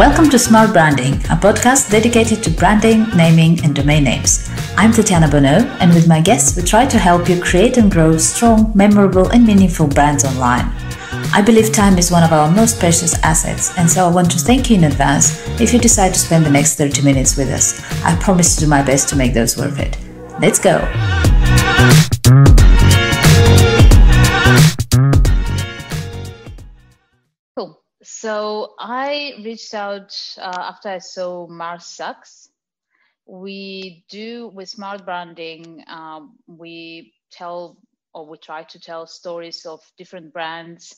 Welcome to Smart Branding, a podcast dedicated to branding, naming, and domain names. I'm Tatiana Bonneau, and with my guests, we try to help you create and grow strong, memorable, and meaningful brands online. I believe time is one of our most precious assets, and so I want to thank you in advance if you decide to spend the next 30 minutes with us. I promise to do my best to make those worth it. Let's go! So I reached out uh, after I saw Mars Sucks. We do with smart branding, um, we tell or we try to tell stories of different brands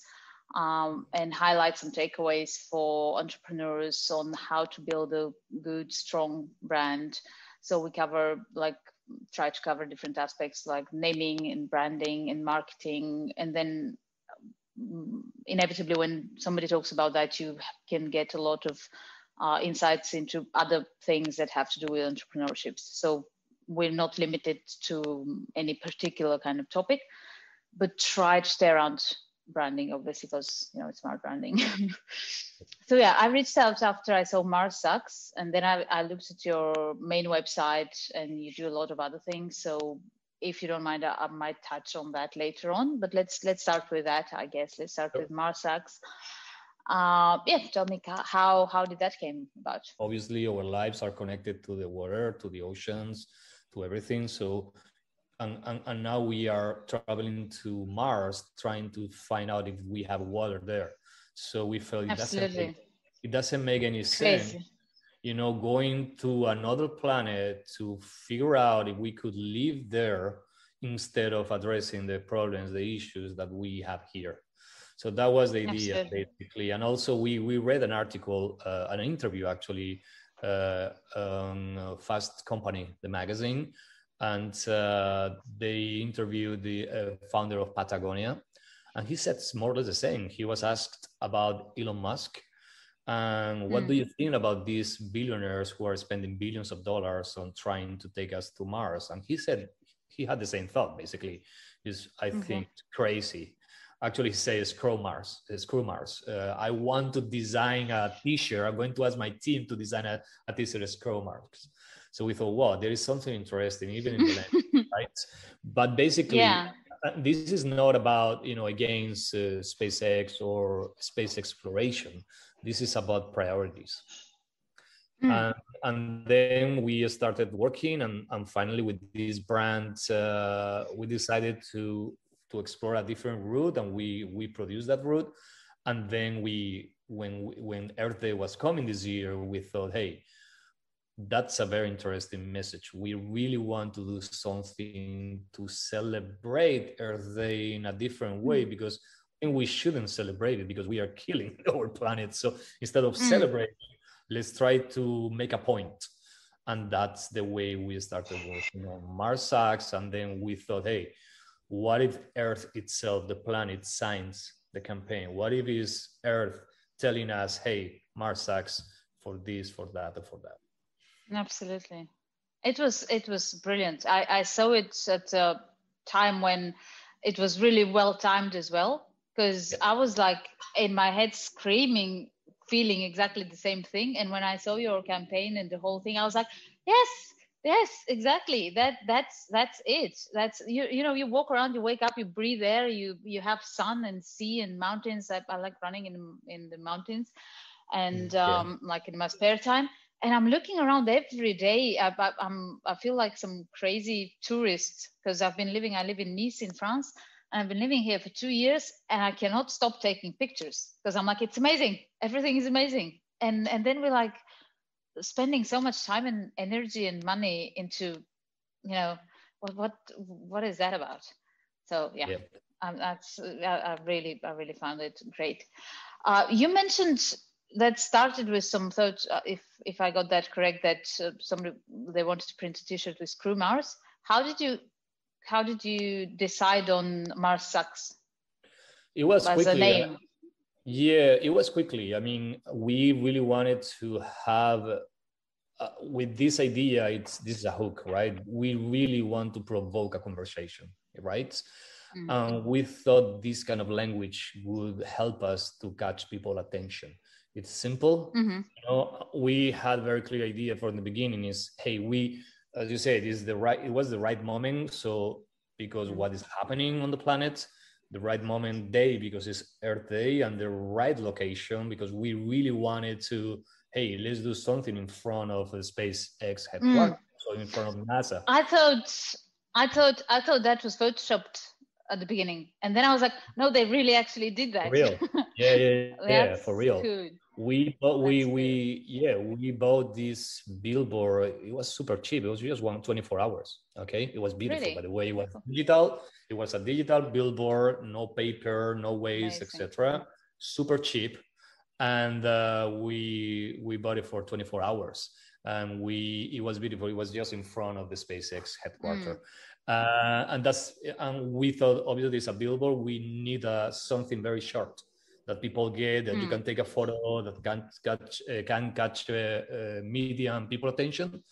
um, and highlight some takeaways for entrepreneurs on how to build a good, strong brand. So we cover like try to cover different aspects like naming and branding and marketing, and then inevitably when somebody talks about that, you can get a lot of uh, insights into other things that have to do with entrepreneurship. So we're not limited to any particular kind of topic, but try to stay around branding, obviously, because you know it's smart branding. so yeah, I reached out after I saw Mars Sucks, and then I, I looked at your main website, and you do a lot of other things. So if you don't mind, I, I might touch on that later on. But let's let's start with that, I guess. Let's start sure. with Mars Sucks. Uh, yeah, tell me how how did that came about? Obviously, our lives are connected to the water, to the oceans, to everything. So and, and, and now we are traveling to Mars trying to find out if we have water there. So we felt it doesn't, make, it doesn't make any sense, you know, going to another planet to figure out if we could live there instead of addressing the problems, the issues that we have here. So that was the idea Absolutely. basically. And also we, we read an article, uh, an interview actually uh, on Fast Company, the magazine, and uh, they interviewed the uh, founder of Patagonia, and he said more or less the same. He was asked about Elon Musk, and what mm. do you think about these billionaires who are spending billions of dollars on trying to take us to Mars? And he said he had the same thought basically. Is I mm-hmm. think crazy. Actually, he says screw Mars. Screw Mars. Uh, I want to design a T-shirt. I'm going to ask my team to design a, a T-shirt screw Mars. So we thought, wow, there is something interesting even in the land, right? But basically, yeah. Uh, this is not about you know against uh, SpaceX or space exploration. This is about priorities. Mm. And, and then we started working, and, and finally with this brand, uh, we decided to to explore a different route, and we we produced that route. And then we when when Earth Day was coming this year, we thought, hey, that's a very interesting message. We really want to do something to celebrate Earth Day in a different way mm. Because we shouldn't celebrate it because we are killing our planet. So instead of mm. celebrating, let's try to make a point. And that's the way we started working on Mars Sucks. And then we thought, hey, what if Earth itself, the planet, signs the campaign? What if is Earth telling us, hey, Mars Sucks for this, for that, or for that? Absolutely. It was it was brilliant. I, I saw it at a time when it was really well timed as well because. I was like in my head screaming, feeling exactly the same thing. And when I saw your campaign and the whole thing, I was like, yes, yes, exactly. That that's that's it. That's you you know you walk around, you wake up, you breathe air, you you have sun and sea and mountains. I, I like running in in the mountains, and yeah. um, like in my spare time and I'm looking around every day. I, I, I'm, I feel like some crazy tourist because I've been living, I live in Nice in France, I've been living here for two years, and I cannot stop taking pictures because I'm like, it's amazing. Everything is amazing. And, and then we're like spending so much time and energy and money into, you know, what, what, what is that about? So yeah, yeah. Um, that's, I, I really, I really found it great. Uh, you mentioned that started with some thoughts. Uh, if if I got that correct, that uh, somebody they wanted to print a T-shirt with Screw Mars. How did you how did you decide on Mars Sucks? It was as quickly. A name? Yeah, it was quickly. I mean, we really wanted to have uh, with this idea. It's this is a hook, right? We really want to provoke a conversation, right? Mm-hmm. And we thought this kind of language would help us to catch people attention it's simple. Mm-hmm. You know, we had very clear idea from the beginning is, hey, we, as you said, is the right, it was the right moment. So because mm-hmm. what is happening on the planet, the right moment day because it's Earth Day and the right location because we really wanted to, hey, let's do something in front of the SpaceX headquarters, mm. so in front of NASA. I thought, I thought, I thought that was photoshopped at the beginning, and then I was like, no, they really actually did that. For real, yeah, yeah, yeah, for real. Good. We bought, we we yeah we bought this billboard. It was super cheap. It was just one 24 hours. Okay, it was beautiful. Really? By the way, it was digital. It was a digital billboard, no paper, no waste, etc. Super cheap, and uh, we we bought it for 24 hours and we it was beautiful it was just in front of the spacex headquarters mm. Uh, and that's and we thought obviously it's a billboard. We need uh, something very short that people get that mm. you hmm. can take a photo that can catch uh, can catch uh, uh, media and people attention,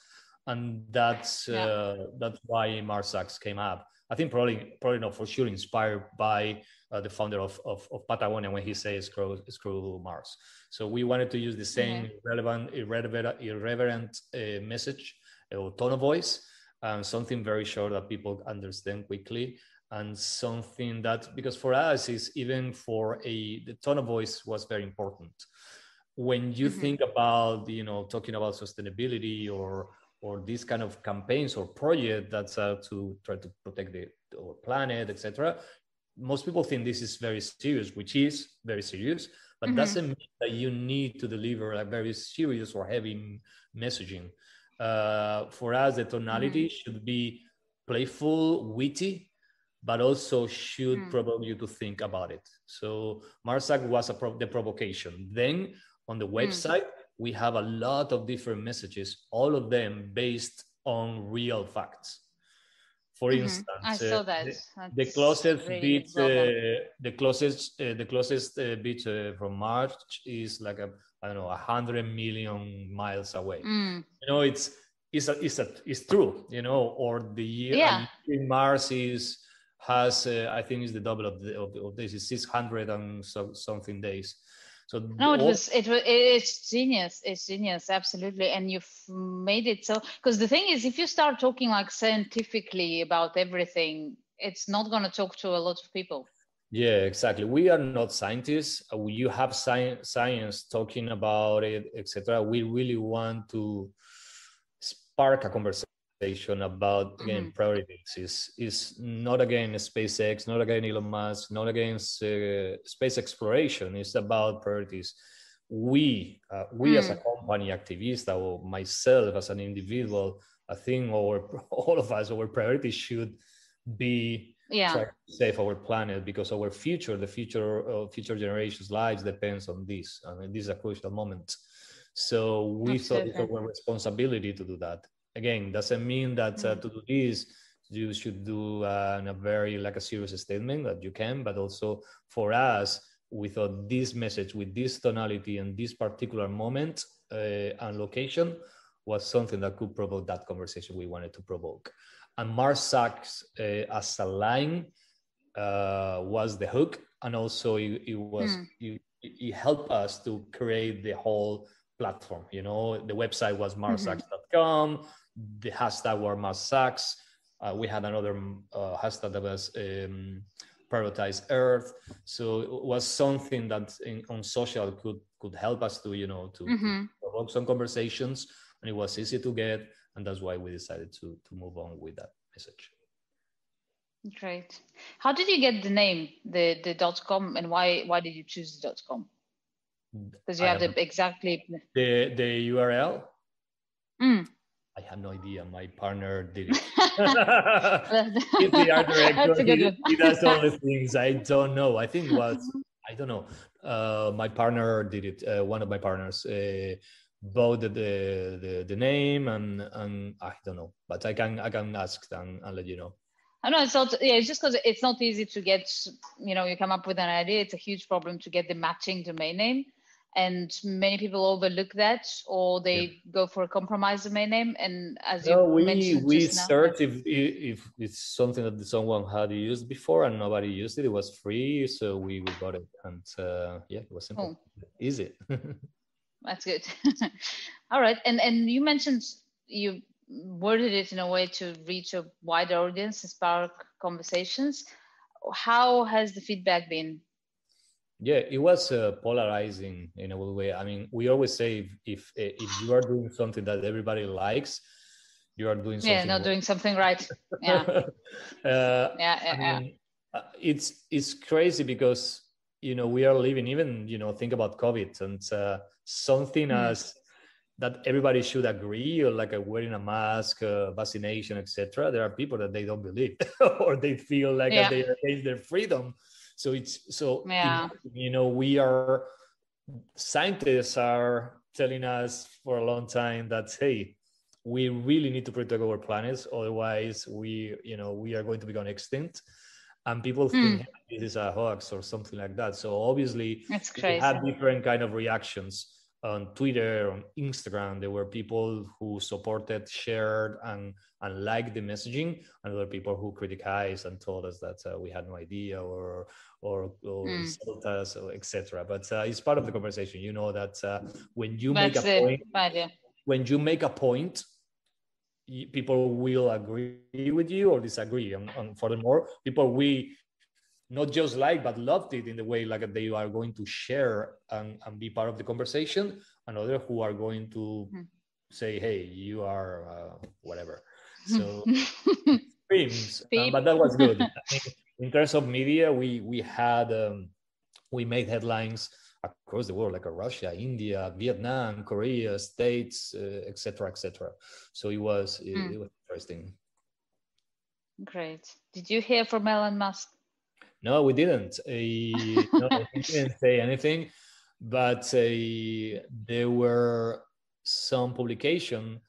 and that's yeah. That's why Mars Sucks came up. I think probably probably not for sure inspired by uh, the founder of, of, of, Patagonia when he says screw, screw Mars. So we wanted to use the same mm-hmm. relevant, irreverent, irreverent uh, message or tone of voice and something very short that people understand quickly and something that because for us is even for a the tone of voice was very important when you mm-hmm. think about you know talking about sustainability or or these kind of campaigns or project that's uh, to try to protect the our planet etc most people think this is very serious which is very serious but mm-hmm. doesn't mean that you need to deliver a very serious or heavy messaging uh, for us, the tonality mm. should be playful, witty, but also should mm. provoke you to think about it. So MarsSucks was pro- the provocation. Then on the mm. website, mm. we have a lot of different messages, all of them based on real facts. For mm-hmm. instance, I saw uh, that. The, the, closest really bit, uh, the closest, uh, the closest uh, bit uh, from Mars is like a I don't know, a hundred million miles away. Mm. You know, it's it's a, it's a, it's true. You know, or the year yeah. Mars is has uh, I think is the double of the, of, of this is six hundred and so, something days. So no, it was it was it's genius. It's genius, absolutely. And you've made it so because the thing is, if you start talking like scientifically about everything, it's not going to talk to a lot of people. Yeah, exactly. We are not scientists. Uh, you have science, science talking about it, etc. We really want to spark a conversation about again mm-hmm. priorities. Is is not again SpaceX, not again Elon Musk, not against uh, space exploration. It's about priorities. We uh, we mm. as a mm. company, Activista, or myself as an individual, I think our all of us, our priorities should be yeah. try to save our planet because our future, the future of future generations' lives depends on this. I mean, this is a crucial moment. So we Absolutely. thought it's our responsibility to do that. Again, doesn't mean that uh, mm-hmm. to do this you should do uh, a very like a serious statement that you can, but also for us, we thought this message with this tonality and this particular moment uh, and location was something that could provoke that conversation we wanted to provoke and MarsSucks uh, as a line uh, was the hook, and also it, it was mm. it, it, helped us to create the whole platform. You know, the website was marssucks.com. mm-hmm. The hashtag were MarsSucks. Uh, we had another uh, hashtag that was um, prioritize Earth. So it was something that in, on social could could help us to you know to, mm-hmm. provoke some conversations, and it was easy to get and that's why we decided to to move on with that message great how did you get the name the the dot com and why why did you choose the dot com because you I have the exactly the the url mm. I have no idea. My partner did it. He's the art director. He, he, does all the things. I don't know. I think it was I don't know. Uh, my partner did it. Uh, one of my partners. Uh, both the, the the name and and I don't know, but I can I can ask and, and let you know. I know it's not yeah, it's just because it's not easy to get you know you come up with an idea. It's a huge problem to get the matching domain name. And many people overlook that or they yeah. go for a compromise domain name. And as no, you we mentioned we search if if it's something that someone had used before and nobody used it it was free so we, we got it. And uh, yeah it was simple. Oh. easy. That's good. All right. And and you mentioned you worded it in a way to reach a wider audience and spark conversations. How has the feedback been yeah, it was uh, polarizing in a way. I mean, we always say if, if if you are doing something that everybody likes, you are doing something. Yeah, not doing something right. Yeah. uh, yeah, yeah, I mean, yeah. It's it's crazy because you know we are living. Even you know think about COVID and uh, something mm. as that everybody should agree or like a wearing a mask uh, vaccination etc there are people that they don't believe or they feel like yeah. they are against their freedom so it's so yeah. you know we are scientists are telling us for a long time that hey we really need to protect our planets otherwise we you know we are going to become extinct and people think mm. this is a hoax or something like that so obviously it's crazy. have different kind of reactions on Twitter, on Instagram, there were people who supported, shared, and and liked the messaging, and other people who criticized and told us that uh, we had no idea or or, or mm. insult us, etc. But uh, it's part of the conversation. You know that uh, when you That's make a point, yeah. when you make a point, people will agree with you or disagree. And, and furthermore, people we not just like but loved it in the way like they are going to share and, and be part of the conversation and other who are going to mm. say hey you are uh, whatever. So streams um, but that was good. In terms of media we we had um, we made headlines across the world like russia india vietnam korea states etc uh, etc et so it was it, mm. it was interesting. Great. Did you hear from elon musk no, we didn't. Uh, no, we didn't say anything, but uh, there were some publication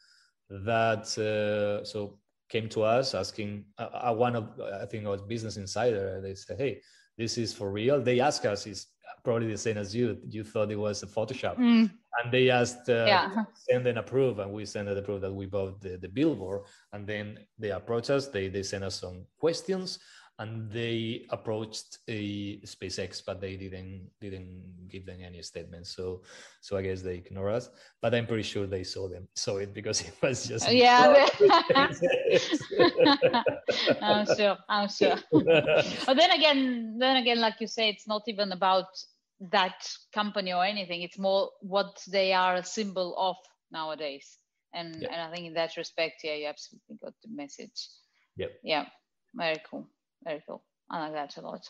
that uh, so came to us asking. Uh, one of I think it was Business Insider. They said, "Hey, this is for real." They asked us, "Is probably the same as you? You thought it was a Photoshop?" Mm. And they asked, uh, yeah. send and approve, and we sent the proof that we bought the, the billboard. And then they approached us. They they sent us some questions and they approached a SpaceX, but they didn't didn't give them any statements. So so I guess they ignore us. But I'm pretty sure they saw them saw it because it was just yeah. I'm sure. I'm sure. but then again, then again, like you say, it's not even about that company or anything. It's more what they are a symbol of nowadays. And yeah. and I think in that respect, yeah, you absolutely got the message. Yep. Yeah. Very cool. Very cool. I like that a lot.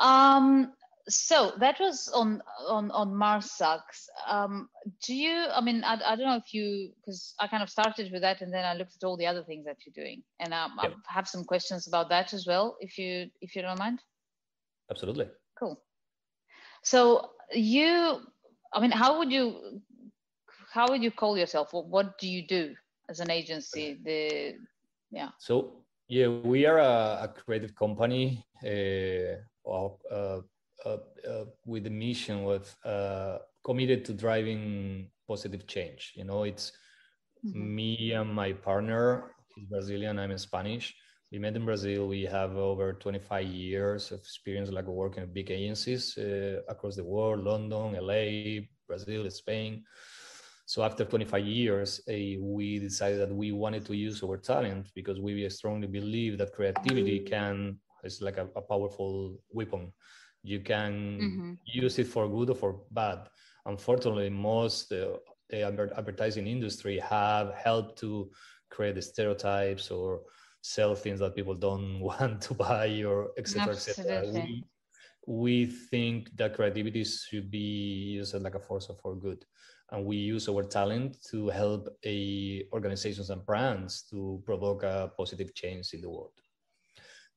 Um, so that was on on on Mars Sucks. Um, do you? I mean, I, I don't know if you because I kind of started with that and then I looked at all the other things that you're doing, and um, yep. I have some questions about that as well, if you if you don't mind. Absolutely. Cool. So you, I mean, how would you how would you call yourself? What, what do you do as an agency? The yeah. So yeah, we are a, a creative company uh, uh, uh, uh, with a mission with uh, committed to driving positive change. You know, it's mm-hmm. me and my partner. He's Brazilian. I'm Spanish. We met in Brazil. We have over 25 years of experience, like working at big agencies uh, across the world: London, LA, Brazil, Spain. So after 25 years, uh, we decided that we wanted to use our talent because we strongly believe that creativity can is like a, a powerful weapon. You can mm-hmm. use it for good or for bad. Unfortunately, most uh, the advertising industry have helped to create the stereotypes or sell things that people don't want to buy or etc etc we, we think that creativity should be used as like a force for good and we use our talent to help a organizations and brands to provoke a positive change in the world.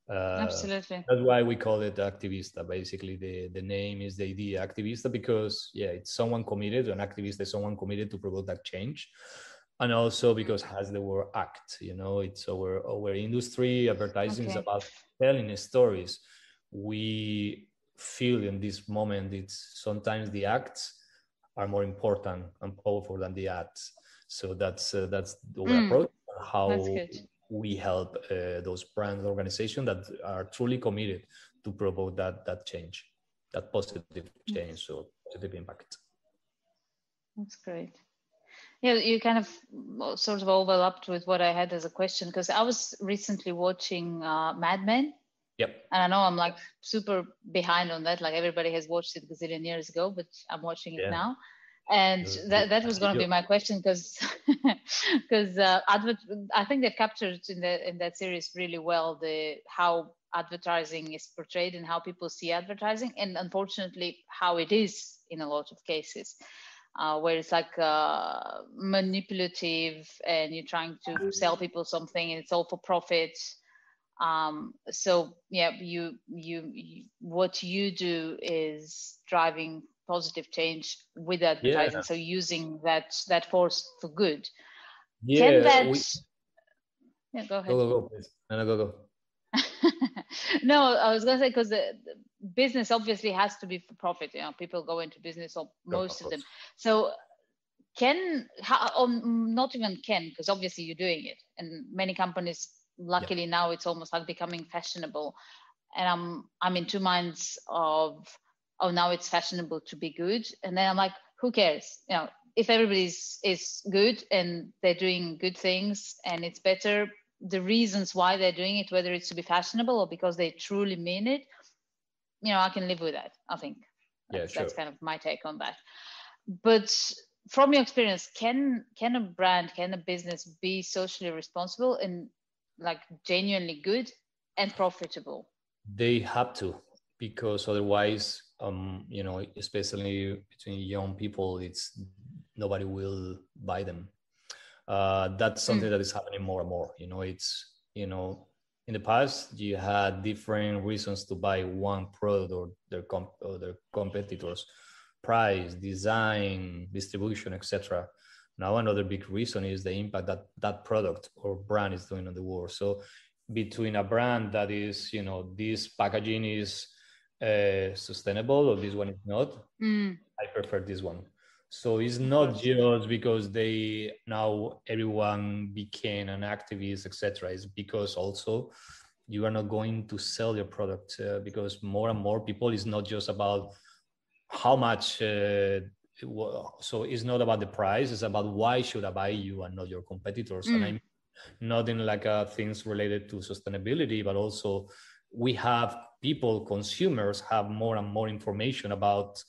Uh, Absolutely. That's why we call it activista. Basically, the, the name is the idea activista because yeah, it's someone committed. An activist is someone committed to provoke that change, and also because has the word act. You know, it's our our industry. Advertising okay. is about telling stories. We feel in this moment it's sometimes the acts are more important and powerful than the ads. So that's uh, that's the mm. approach. How we help uh, those brand organizations that are truly committed to promote that that change, that positive mm. change or positive impact. That's great. Yeah, you kind of sort of overlapped with what I had as a question because I was recently watching uh, Mad Men. Yep. And I know I'm like super behind on that. Like everybody has watched it a gazillion years ago, but I'm watching it yeah. now. And that, that was going to be my question because because uh, advert I think they've captured in the in that series really well the how advertising is portrayed and how people see advertising and unfortunately how it is in a lot of cases uh, where it's like uh, manipulative and you're trying to sell people something and it's all for profit um, so yeah you, you, you what you do is driving positive change with advertising. Yeah. so using that that force for good. Yeah Can that... we... yeah go ahead. Go go go please. No, no go go. No i was gonna say because the, the, business obviously has to be for profit you know people go into business or most of, of them. so can how, or not even can because obviously you're doing it and many companies luckily yeah. now it's almost like becoming fashionable. And i'm i'm in two minds of oh now it's fashionable to be good. And then i'm like who cares? You know if everybody's is good and they're doing good things and it's better the reasons why they're doing it whether it's to be fashionable or because they truly mean it you know i can live with that i think. That's, yeah, sure. that's kind of my take on that. But from your experience can can a brand can a business be socially responsible? And like genuinely good and profitable they have to because otherwise um, you know, especially between young people, it's nobody will buy them. Uh, that's something mm. that is happening more and more. You know, it's you know, in the past you had different reasons to buy one product or their comp- or their competitors, price, design, distribution, etc. Now another big reason is the impact that that product or brand is doing on the world. So between a brand that is, you know, this packaging is uh, sustainable or this one is not mm. i prefer this one so it's not just because they now everyone became an activist etc it's because also you are not going to sell your product uh, because more and more people is not just about how much uh, so it's not about the price it's about why should i buy you and not your competitors mm. and i'm not in like uh, things related to sustainability but also we have people, consumers, have more and more information about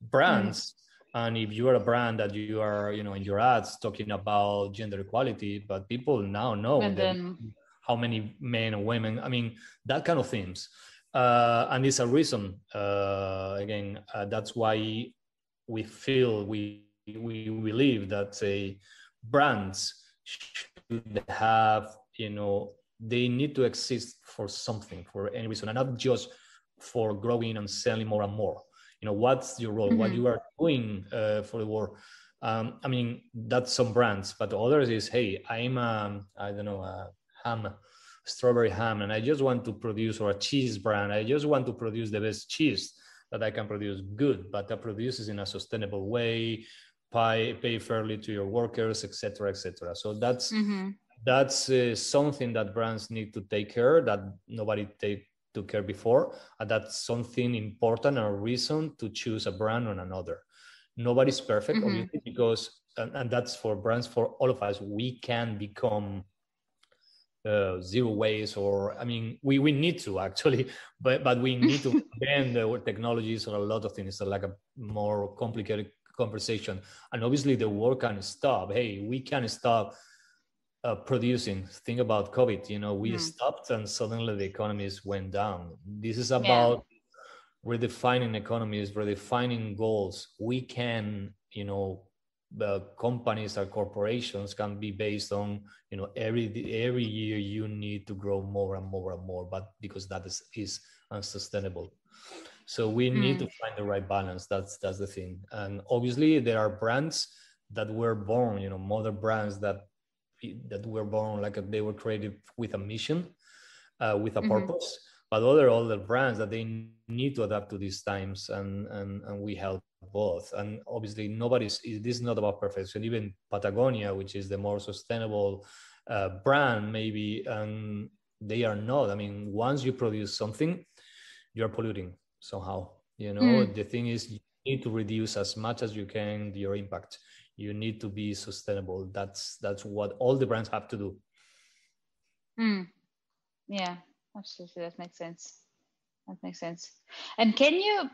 brands. Mm. And if you are a brand that you are, you know, in your ads talking about gender equality, but people now know then, how many men and women, I mean, that kind of things. Uh, and it's a reason, uh, again, uh, that's why we feel we, we believe that say brands should have, you know, they need to exist for something for any reason and not just for growing and selling more and more. You know what's your role? Mm-hmm. what you are doing uh, for the world? Um, i mean that's some brands but others is hey i'm um, i don't know a ham strawberry ham and i just want to produce or a cheese brand i just want to produce the best cheese that i can produce good but that produces in a sustainable way pay, pay fairly to your workers etc etc so that's mm-hmm. that's uh, something that brands need to take care that nobody take took care before. And that's something important or reason to choose a brand on another. Nobody's perfect mm-hmm. obviously because and, and, that's for brands for all of us we can become uh, zero waste or i mean we, we need to actually but but we need to bend the technologies or a lot of things so like a more complicated conversation and obviously the work can stop hey we can stop uh, producing. Think about COVID. You know, we mm. stopped and suddenly the economies went down. This is about yeah. redefining economies, redefining goals. We can, you know, the companies or corporations can be based on, you know, every every year you need to grow more and more and more, but because that is is unsustainable. So we mm. need to find the right balance. That's that's the thing. And obviously there are brands that were born, you know, mother brands that that were born like they were created with a mission, uh, with a mm-hmm. purpose. But other other brands that they need to adapt to these times, and and and we help both. And obviously nobody's this is not about perfection. Even patagonia which is the more sustainable uh, brand maybe and they are not. I mean once you produce something you're polluting somehow you know? Mm. the thing is you need to reduce as much as you can your impact. You need to be sustainable. That's that's what all the brands have to do. Mm. yeah. Absolutely. That makes sense. That makes sense. And can you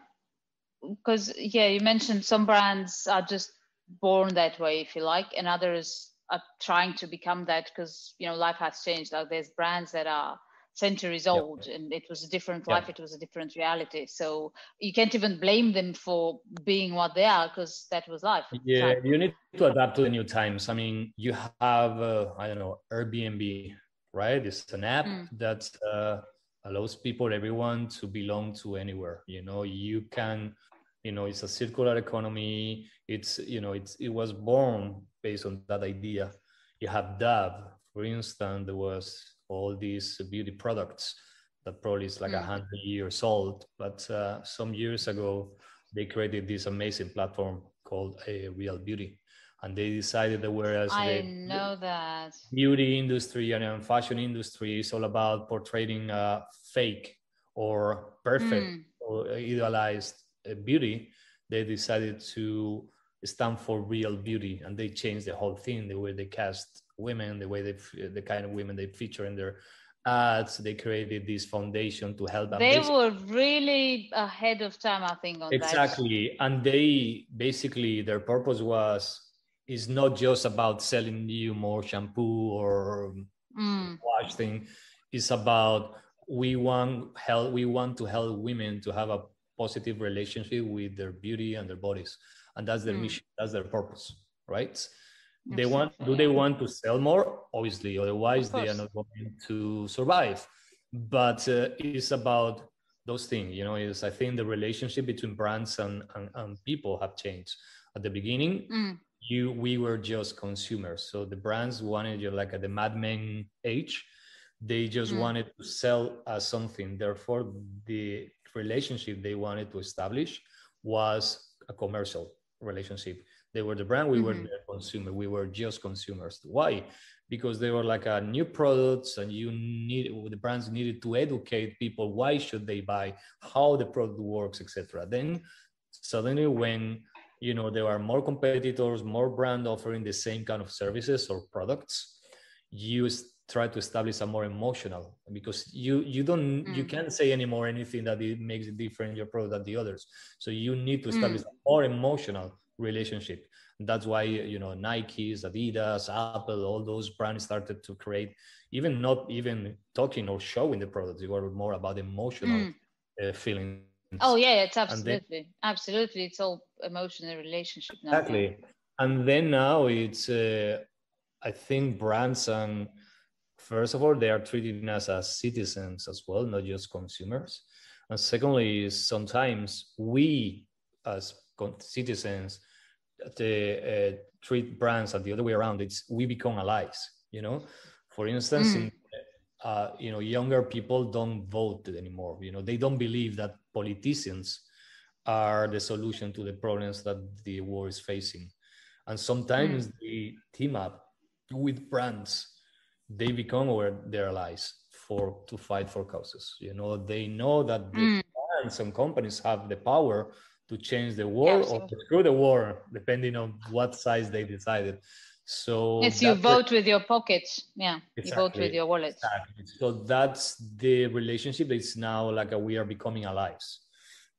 because yeah you mentioned some brands are just born that way if you like and others are trying to become that because you know life has changed. Like there's brands that are centuries old yeah. and it was a different life it was a different reality. So you can't even blame them for being what they are because that was life. Yeah you need to adapt to the new times. I mean you have uh, i don't know airbnb right? It's an app mm. that uh, allows people everyone to belong to anywhere you know? You can you know it's a circular economy it's you know it's it was born based on that idea you have dove for instance there was all these beauty products that probably is like a mm. hundred years old but uh, some years ago they created this amazing platform called a real beauty and they decided that whereas I the know that beauty industry and fashion industry is all about portraying a fake or perfect mm. or idealized uh, beauty, they decided to stand for real beauty, and they changed the whole thing, the way they cast women, the way they, the kind of women they feature in their ads. They created this foundation to help them. They were really ahead of time, I think, on exactly. That. And they basically their purpose was is not just about selling you more shampoo or mm. wash thing. It's about we want help. We want to help women to have a positive relationship with their beauty and their bodies. And that's their mm. mission that's their purpose right? They want do they want to sell more? Obviously otherwise they are not going to survive. But uh, it's about those things you know is i think the relationship between brands and, and, and people have changed. At the beginning mm. you we were just consumers. So the brands wanted you like at the mad men age they just mm. wanted to sell us something. Therefore the relationship they wanted to establish was a commercial relationship. They were the brand, we mm-hmm. were the consumer. We were just consumers. Why? Because they were like a new products, and you need the brands needed to educate people why should they buy, how the product works, etc. Then suddenly, when you know there are more competitors, more brand offering the same kind of services or products, you try to establish a more emotional because you you don't mm. you can't say anymore anything that it makes it different your product than the others so you need to establish mm. a more emotional relationship that's why you know nikes adidas apple all those brands started to create even not even talking or showing the products they were more about emotional mm. uh, feelings oh yeah it's absolutely then, absolutely it's all emotional relationship now exactly and then now it's uh, i think brands and first of all, they are treating us as citizens as well, not just consumers. And secondly, sometimes we as citizens uh, treat brands and the other way around. It's we become allies. You know, for instance, mm. in, uh, you know, younger people don't vote anymore. You know, they don't believe that politicians are the solution to the problems that the world is facing, and sometimes mm. they team up with brands they become aware their allies for to fight for causes. You know, they know that mm. some companies have the power to change the war yeah, or to screw the war, depending on what size they decided. So yes, you vote with your pockets. Yeah, exactly, you vote with your wallet. Exactly. So that's the relationship. It's now like a, we are becoming allies.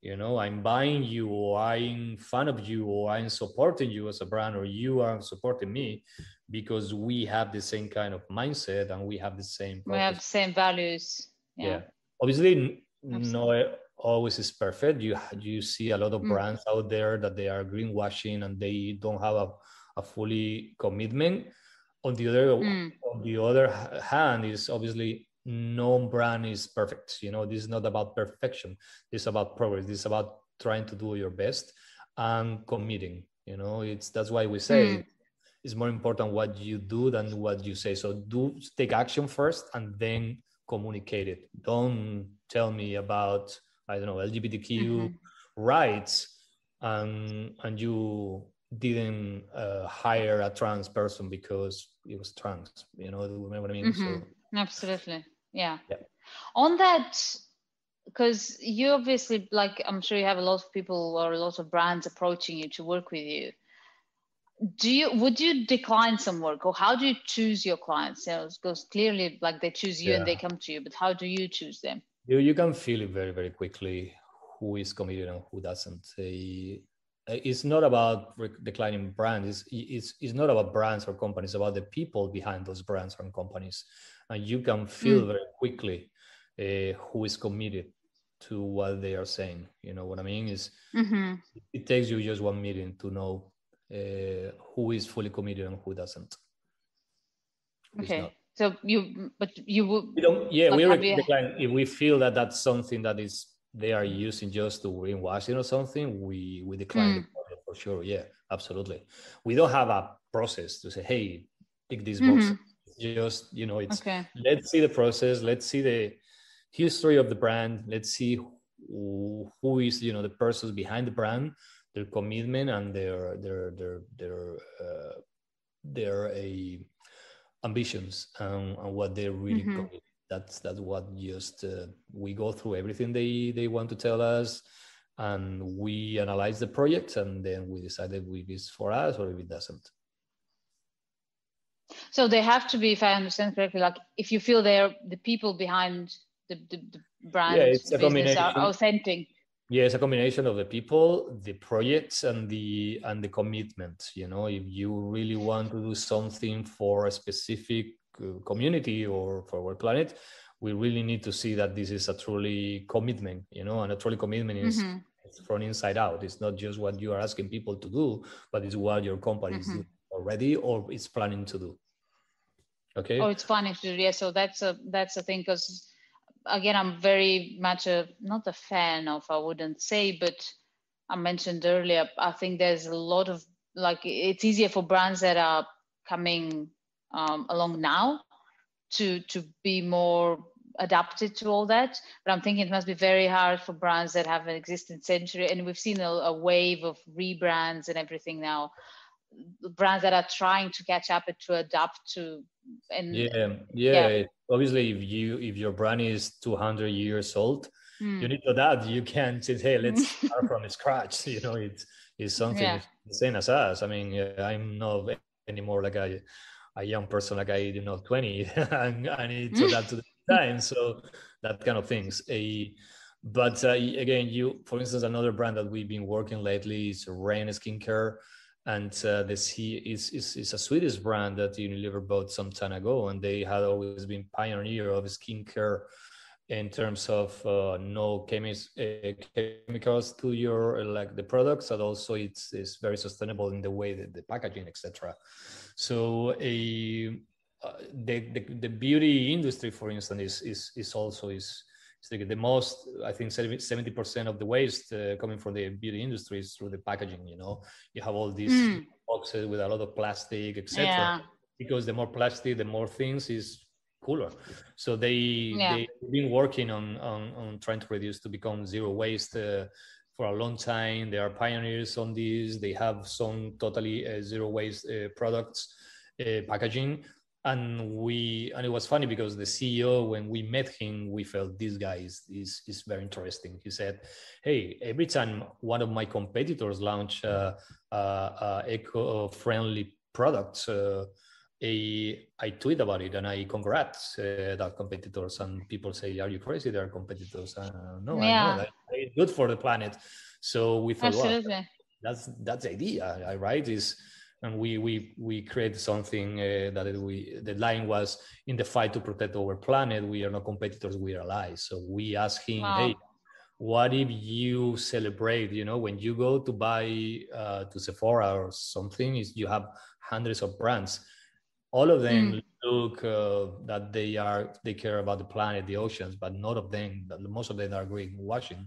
You know, I'm buying you, or I'm fan of you, or I'm supporting you as a brand, or you are supporting me because we have the same kind of mindset and we have the same purpose. we have the same values yeah, yeah. obviously Absolutely. no always is perfect you you see a lot of mm. brands mm. out there that they are greenwashing and they don't have a, a fully commitment on the other mm. on the other hand is obviously no brand is perfect you know this is not about perfection this is about progress this is about trying to do your best and committing you know it's that's why we say mm it's more important what you do than what you say. So do take action first and then communicate it. Don't tell me about I don't know LGBTQ mm-hmm. rights and and you didn't uh, hire a trans person because it was trans. You know, remember what I mean? Mm-hmm. So, Absolutely, yeah. yeah. On that, because you obviously like, I'm sure you have a lot of people or a lot of brands approaching you to work with you. Do you would you decline some work, or how do you choose your clients? You know, because clearly, like they choose you yeah. and they come to you, but how do you choose them? You you can feel it very very quickly who is committed and who doesn't. They, it's not about declining brands. It's, it's, it's not about brands or companies. It's about the people behind those brands and companies, and you can feel mm. very quickly uh, who is committed to what they are saying. You know what I mean? Is mm-hmm. it takes you just one meeting to know uh, who is fully committed and who doesn't. okay. So you, but you would. We don't. Yeah, we decline if we feel that that's something that is they are using just to greenwash it or something, we we decline mm. for sure. Yeah, absolutely. We don't have a process to say, hey, pick this mm-hmm. Just you know, it's okay. let's see the process. Let's see the history of the brand. Let's see who, who is you know the persons behind the brand, their commitment and their their their their uh, their a ambitions and, and what they're really mm-hmm. committed that's that's what just uh, we go through everything they they want to tell us and we analyze the project and then we decide if it's for us or if it doesn't so they have to be if i understand correctly like if you feel they're the people behind the, the, the brand yeah, it's a combination. are authentic yeah it's a combination of the people the projects and the and the commitment you know if you really want to do something for a specific community or for our planet we really need to see that this is a truly commitment you know and a truly commitment is mm-hmm. from inside out it's not just what you are asking people to do but it's what your company mm-hmm. is doing already or is planning to do okay oh it's to yeah so that's a that's a thing because again i'm very much a not a fan of i wouldn't say but i mentioned earlier i think there's a lot of like it's easier for brands that are coming um, along now to to be more adapted to all that. But I'm thinking it must be very hard for brands that have an existing century, and we've seen a, a wave of rebrands and everything now. Brands that are trying to catch up and to adapt to. And yeah, yeah. yeah. Obviously, if you if your brand is 200 years old, mm. you need to adapt. You can't say, "Hey, let's start from scratch." You know, it's it's something yeah. the same as us. I mean, I'm not anymore like a a young person like I, you know, 20, and I need to adapt to the time. So that kind of things. A, but uh, again, you, for instance, another brand that we've been working lately is REN Skincare, and uh, this he is, is is a Swedish brand that Unilever bought some time ago, and they had always been pioneer of skincare in terms of uh, no chemis- uh, chemicals to your like the products, and also it's, it's very sustainable in the way that the packaging, etc. So a uh, the, the, the beauty industry, for instance, is is, is also is, the most. I think seventy percent of the waste uh, coming from the beauty industry is through the packaging. You know, you have all these mm. boxes with a lot of plastic, etc. Yeah. Because the more plastic, the more things is cooler. So they yeah. they've been working on, on on trying to reduce to become zero waste. Uh, for a long time. They are pioneers on this. They have some totally uh, zero waste uh, products uh, packaging. And we and it was funny because the CEO, when we met him, we felt this guy is, is, is very interesting. He said, "Hey, every time one of my competitors launch uh, uh, uh, eco-friendly products, a, I tweet about it and I congrats uh, that competitors and people say, "Are you crazy? They are competitors." Uh, no, yeah. I it's good for the planet. So we thought, Well, that's that's the idea, right? Is and we we we created something uh, that we the line was in the fight to protect our planet. We are not competitors; we are allies. So we asked him, wow. "Hey, what if you celebrate? You know, when you go to buy uh, to Sephora or something, is you have hundreds of brands." all of them mm. look uh, that they are they care about the planet the oceans but not of them most of them are greenwashing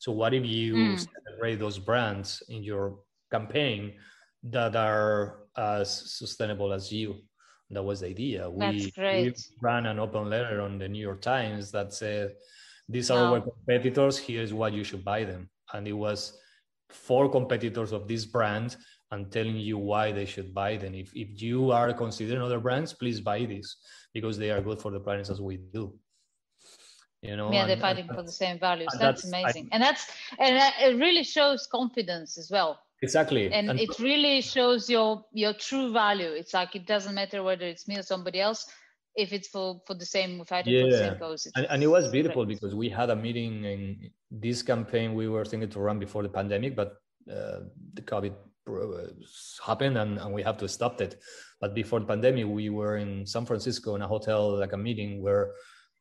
so what if you mm. celebrate those brands in your campaign that are as sustainable as you that was the idea we, we ran an open letter on the new york times that said these are wow. our competitors here's why you should buy them and it was four competitors of this brand and telling you why they should buy them. If, if you are considering other brands, please buy this because they are good for the planet as we do. You know, yeah, they're fighting for the same values. That's, that's, amazing, I, and that's and it really shows confidence as well. Exactly, and, and it really shows your your true value. It's like it doesn't matter whether it's me or somebody else if it's for for the same fighting yeah. for the same cause. And, and, it was beautiful great. because we had a meeting in this campaign we were thinking to run before the pandemic, but uh, the COVID happened and, and we have to stop it. But before the pandemic, we were in San Francisco in a hotel, like a meeting where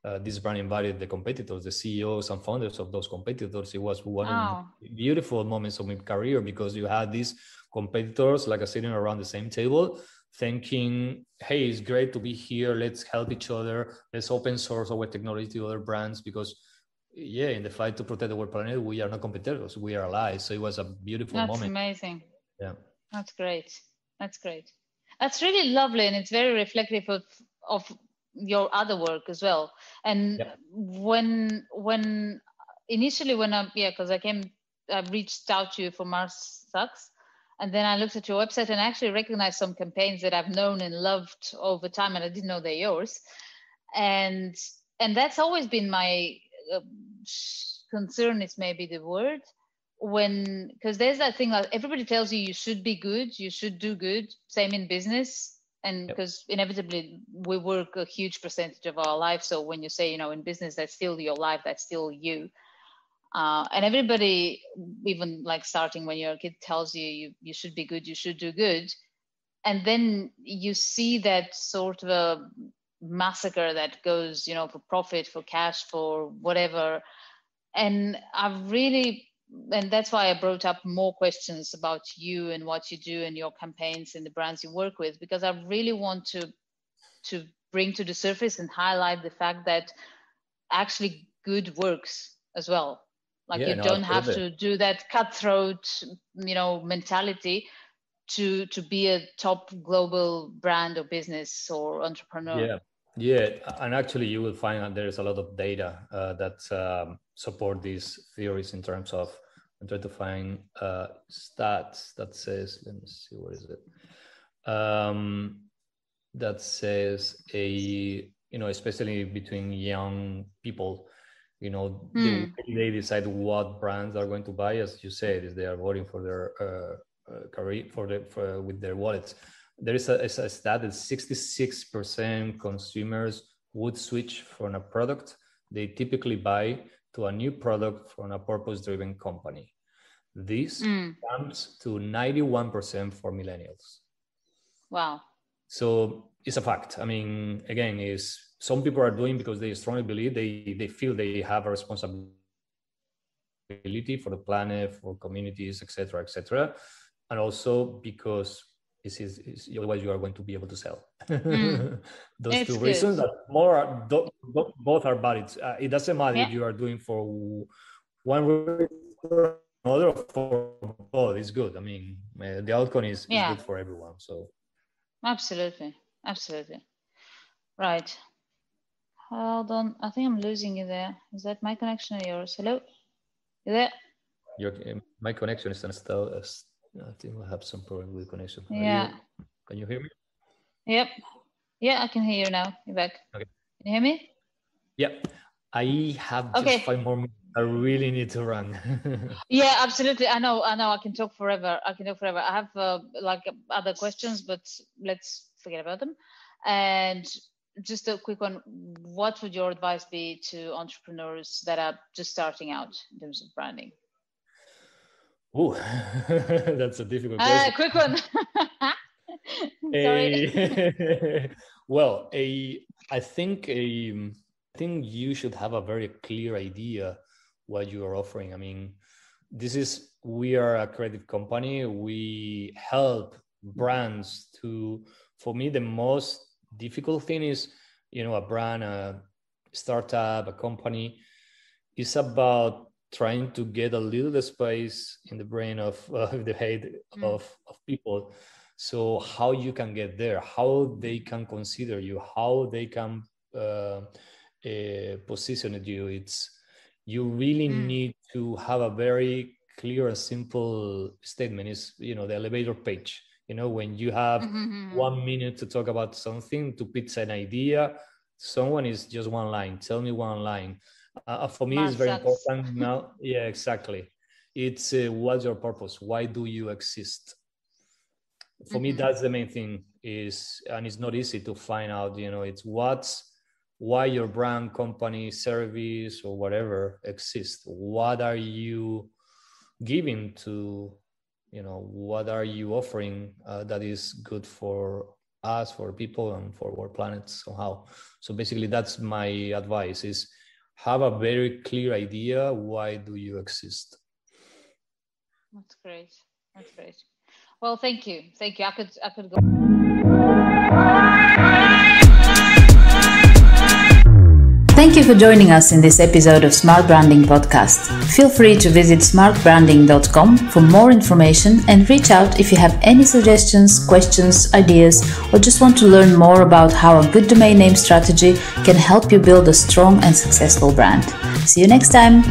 uh, this brand invited the competitors, the CEOs and founders of those competitors. It was one oh. beautiful moments of my career because you had these competitors like sitting around the same table thinking, hey, it's great to be here. Let's help each other. Let's open source our technology to other brands because yeah, in the fight to protect our planet, we are not competitors, we are allies. So it was a beautiful That's moment. That's amazing. Yeah. That's great. That's great. That's really lovely and it's very reflective of of your other work as well. And when when initially when I yeah, because I came I reached out to you for Mars Sucks and then I looked at your website and actually recognized some campaigns that I've known and loved over time, and I didn't know they're yours. And and that's always been my uh, concern. Is maybe the word when because there's that thing that everybody tells you you should be good, you should do good. Same in business, and because yep. inevitably we work a huge percentage of our life. So when you say you know in business that's still your life, that's still you uh, and everybody even like starting when you're a kid tells you, you you should be good you should do good and then you see that sort of a massacre that goes you know for profit for cash for whatever and i've really and that's why i brought up more questions about you and what you do and your campaigns and the brands you work with because i really want to to bring to the surface and highlight the fact that actually good works as well. Like yeah, you no, don't have to do that cutthroat you know mentality to to be a top global brand or business or entrepreneur. Yeah yeah and actually you will find that there's a lot of data uh, that um, support these theories in terms of i'm trying to find uh, stats that says let me see what is it? Um, that says a you know especially between young people you know mm. they, they, decide what brands are going to buy. As you said is they are voting for their uh, uh, career for the for, with their wallets there is a, a stat that 66% consumers would switch from a product they typically buy to a new product from a purpose driven company. This mm. comes to 91% for millennials. Wow. So it's a fact. I mean again is some people are doing because they strongly believe they they feel they have a responsibility for the planet for communities etc etc and also because this is, is, otherwise you are going to be able to sell mm. those it's two good. reasons that more do, do, both are valid uh, it doesn't matter yeah. if you are doing for one reason or another for both it's good i mean uh, the outcome is, yeah. is good for everyone so absolutely absolutely right Hold on. I think I'm losing you there. Is that my connection or yours? Hello? You there? Your, my connection is still. I think we'll have some problem with connection. Yeah. You, can you hear me? Yep. Yeah, I can hear you now. You're back. Okay. Can you hear me? Yep. I have just okay. five more minutes. I really need to run. yeah, absolutely. I know. I know. I can talk forever. I can talk forever. I have uh, like other questions, but let's forget about them. And just a quick one what would your advice be to entrepreneurs that are just starting out in terms of branding oh that's a difficult question. uh, quick one. A, well a i think a i think you should have a very clear idea what you are offering. I mean this is we are a creative company. We help brands to for me the most difficult thing is you know a brand a startup a company is about trying to get a little space in the brain of uh, the head mm. of, of people so how you can get there how they can consider you how they can uh, uh, position you it's you really mm. need to have a very clear, and simple statement is, you know, the elevator page. You know, when you have mm-hmm. mm-hmm. one minute to talk about something, to pitch an idea, someone is just one line. Tell me one line. Uh, uh for me, it's very important now. Yeah, exactly. It's uh, what's your purpose? Why do you exist? For mm-hmm. me, that's the main thing. Is and it's not easy to find out. You know, it's what's why your brand, company, service, or whatever exists. What are you giving to? You know, what are you offering uh, that is good for us, for people, and for our planet somehow? So basically, that's my advice: is have a very clear idea why do you exist. That's great. That's great. Well, thank you. Thank you. I could I could go. Thank you for joining us in this episode of Smart Branding Podcast. Feel free to visit smartbranding.com for more information and reach out if you have any suggestions, questions, ideas, or just want to learn more about how a good domain name strategy can help you build a strong and successful brand. See you next time.